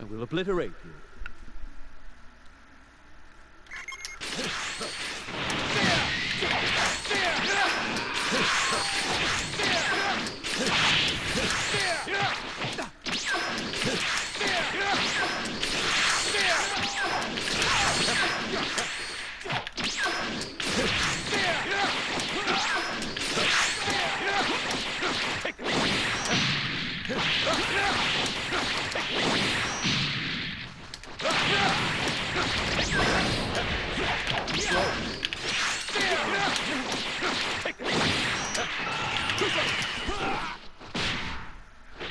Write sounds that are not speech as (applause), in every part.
I will obliterate you. (laughs)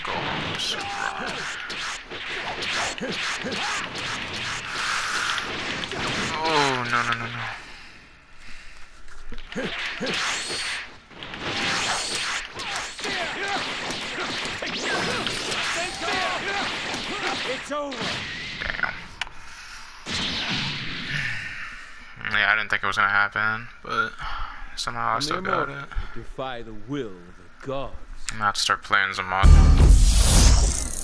Goals. Oh, no, no, no, no. It's over. Damn. Yeah, I didn't think it was gonna happen, but somehow I still got it. Defy the will of the gods. I'm gonna have to start playing Zamasu.